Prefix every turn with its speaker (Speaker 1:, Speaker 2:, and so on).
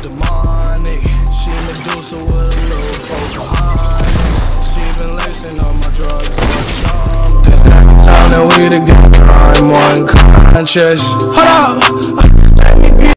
Speaker 1: Demonic. She Medusa with a little Pocahontas. She been lacing on my drugs all time that we together, I'm unconscious. Hold up.